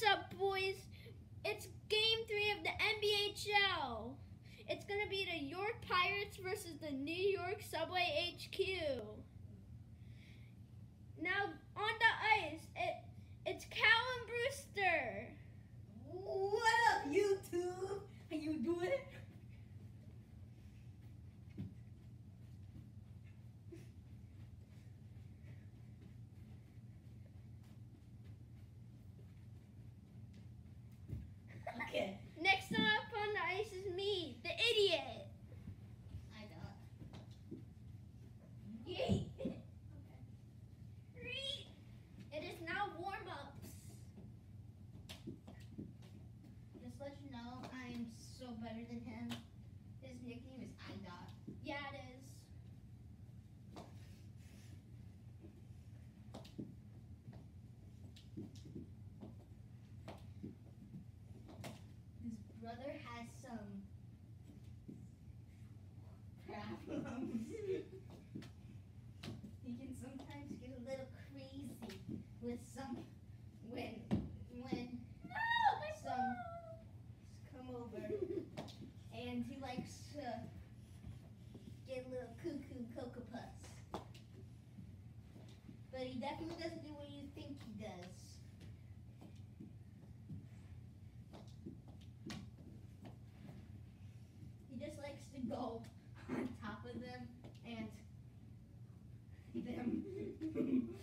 What's up, boys? It's game three of the MBHL. It's going to be the York Pirates versus the New York Subway HQ. Now, on the ice, it, it's Calvin Brewster. What up, YouTube? How you doing? brother has some problems. to go on top of them and them.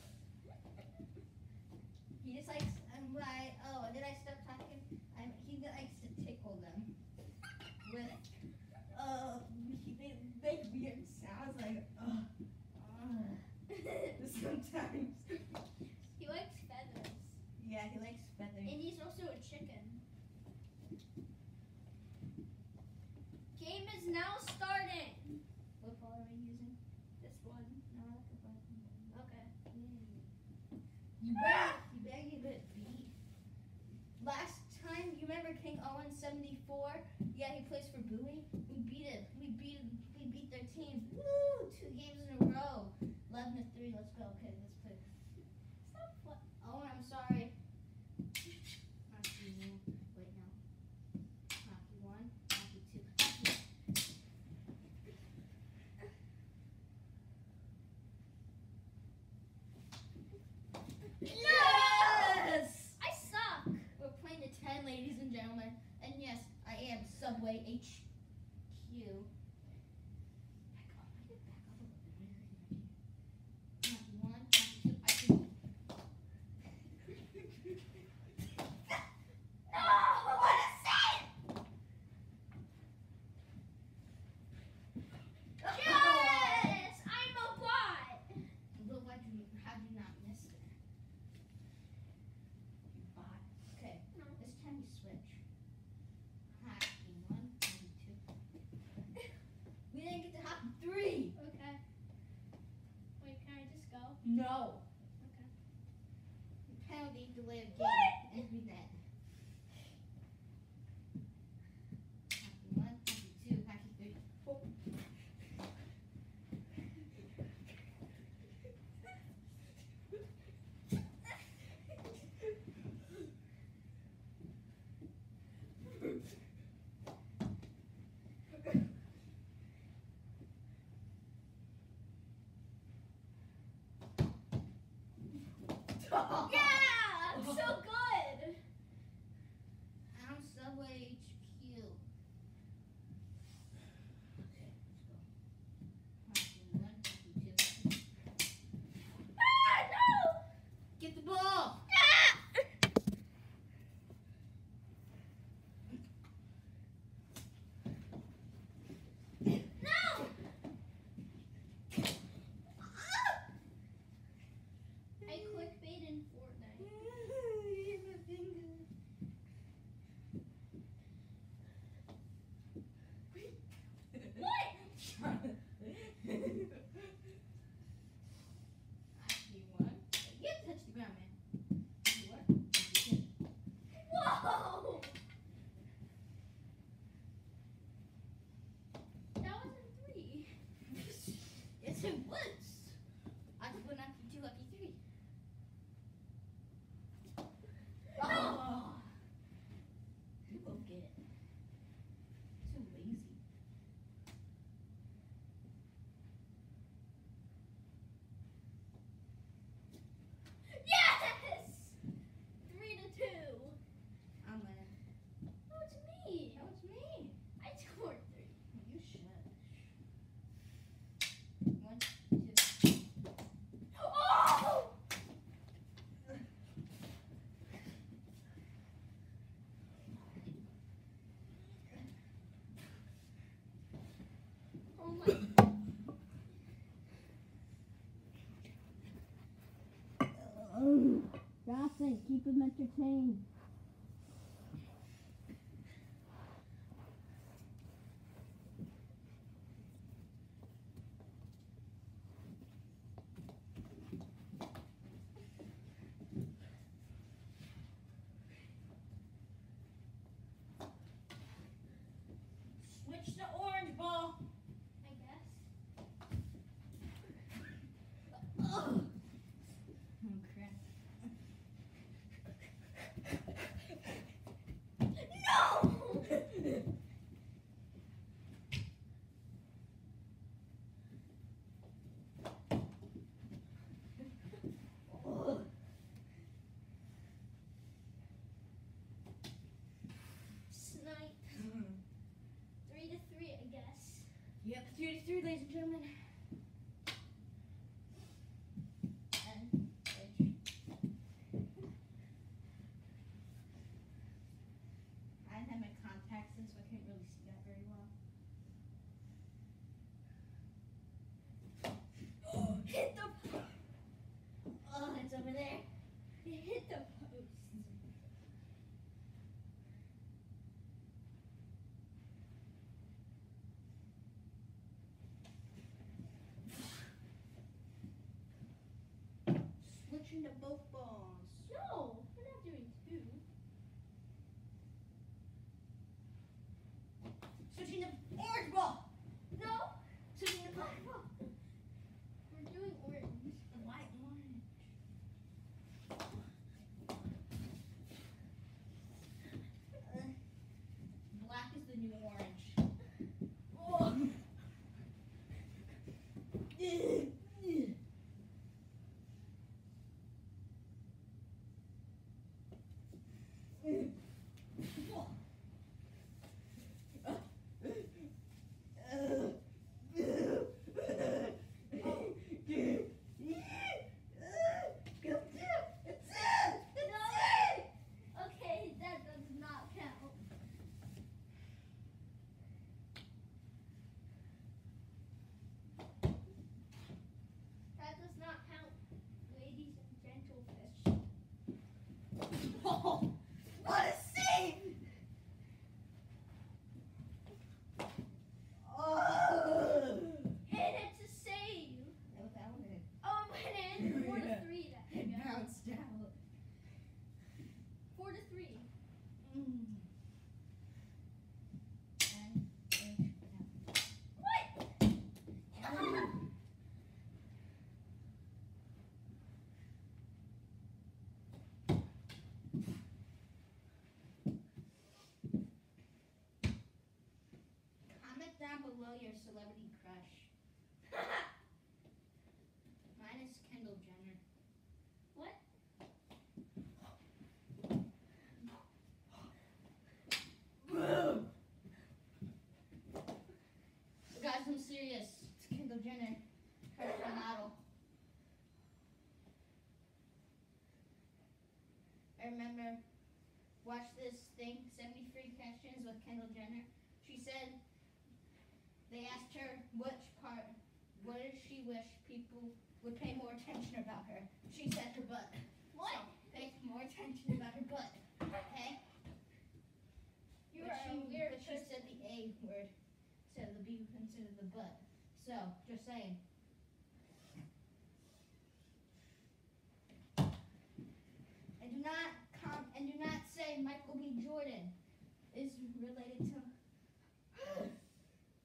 No. Yeah. Mr. Kane. Three three, ladies and gentlemen. And I didn't have my contacts in, so I couldn't really see that very well. Hit the. Oh, it's over there. It hit the post. Switching to both balls. No, we're not doing two. Switching to orange ball. No, Switching to black ball. we're doing orange. White orange. Uh, black is the new orange. Oh. Okay, that does not count. That does not count, ladies and gentlefish. Oh, what a save! Oh. And it's a save. No, that one it, Oh, it went in. Four yeah. bounced out. Four to three. Mm. And orange What? now. Comment down below your celebrity crush. Mine is Kendall Jenner. What? Boom! Guys, I'm serious. It's Kendall Jenner. Her her model. I remember watch this thing, 73 questions with Kendall Jenner. She said they asked her which part what does she wish people would pay more attention about her. She said her butt. What? So, pay more attention about her butt. Okay? You but are she, a weird but she said the A word instead of the B instead of the butt. So, just saying. And do not com- and do not say Michael B. Jordan is related to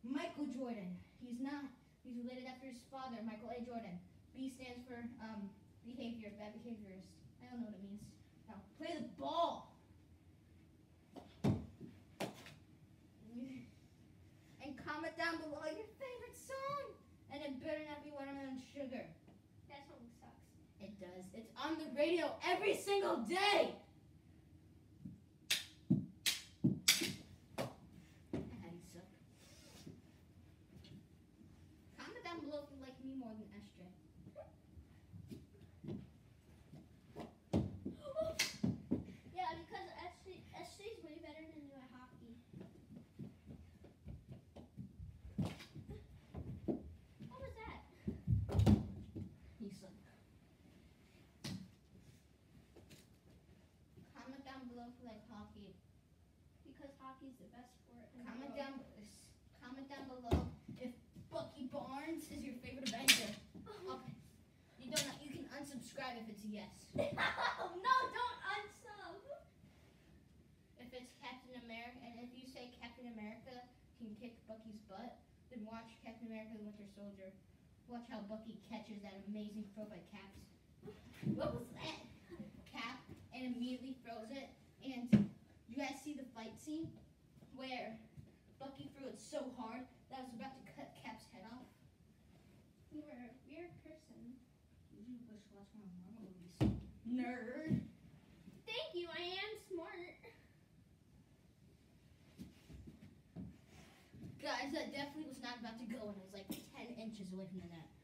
Michael Jordan. He's not. He's related after his father, Michael A. Jordan. B stands for um, behavior, bad behaviorist. I don't know what it means. Now, play the ball. And comment down below your favorite song. And it better not be Watermelon Sugar. That song sucks. It does. It's on the radio every single day. Ah, you suck. Comment down below if you like me more than SJ. yeah, because SC, SC's way better than you at hockey. What was that? You suck. below if you like hockey. Because hockey's the best sport. Comment down comment down below if Bucky Barnes is your favorite Avenger. Okay. You don't you can unsubscribe if it's a yes. no, don't unsub. If it's Captain America and if you say Captain America can kick Bucky's butt, then watch Captain America the Winter Soldier. Watch how Bucky catches that amazing throw by Cap. What was that? Cap and immediately throws it. And you guys see the fight scene where Bucky threw it so hard that I was about to cut Cap's head off. You were a weird person. You wish to watch more Marvel movies. Nerd. Thank you. I am smart. Guys, that definitely not about to go and it was like 10 inches away from the net.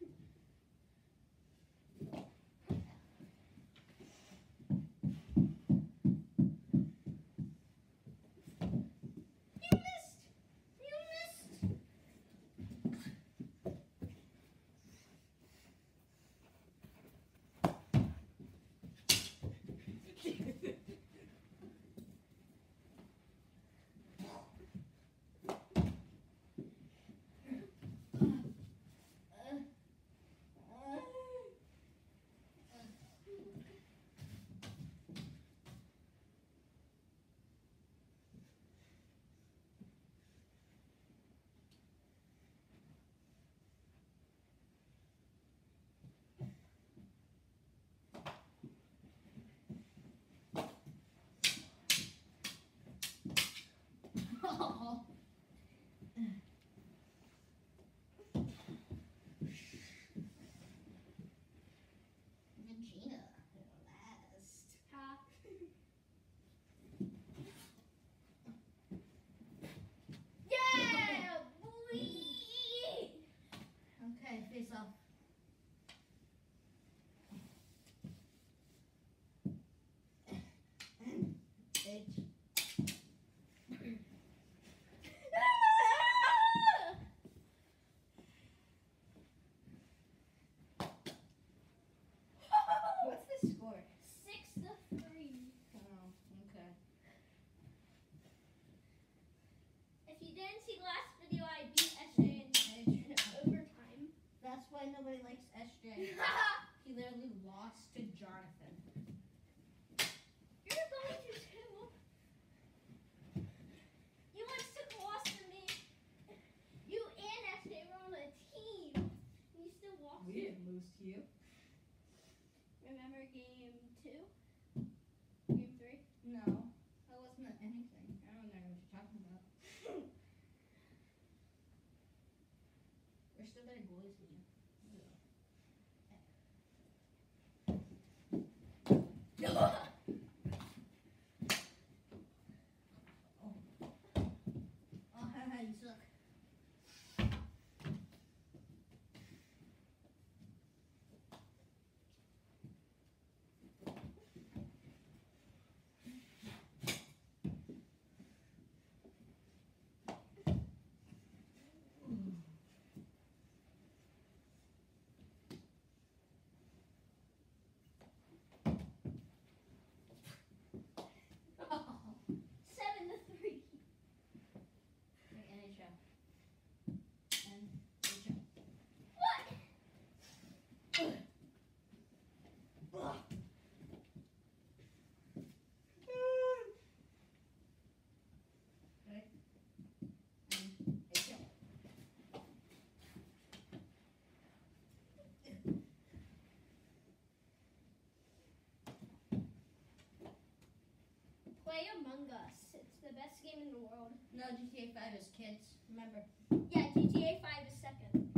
Game in the world. No, GTA 5 is kids. Remember. Yeah, GTA 5 is second.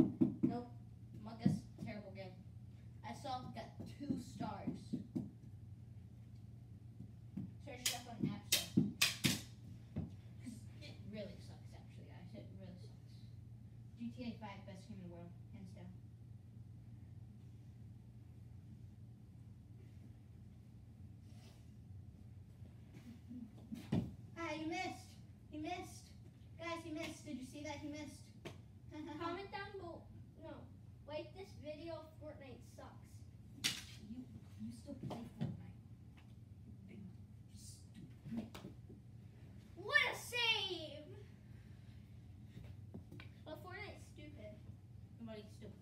Nope. Among Us, terrible game. I saw it got two stars. Search it up on App Store. It really sucks, actually, guys. It really sucks. GTA 5, best game in the world, hands down. Somebody stupid.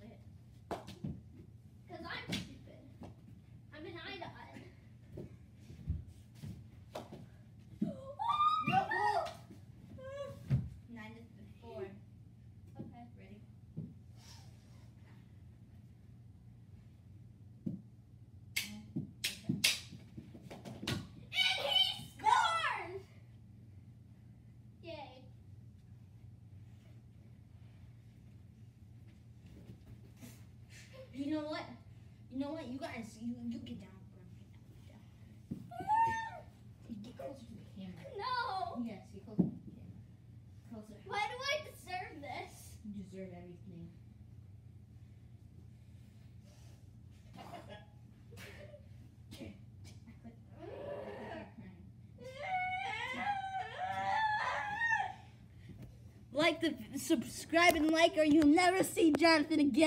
You know what? You know what? You guys, you you get down. Get closer to the camera. No. Yes, get closer to the camera. Closer. Why do I deserve this? You deserve everything. Like the subscribe and like, or you'll never see Jonathan again.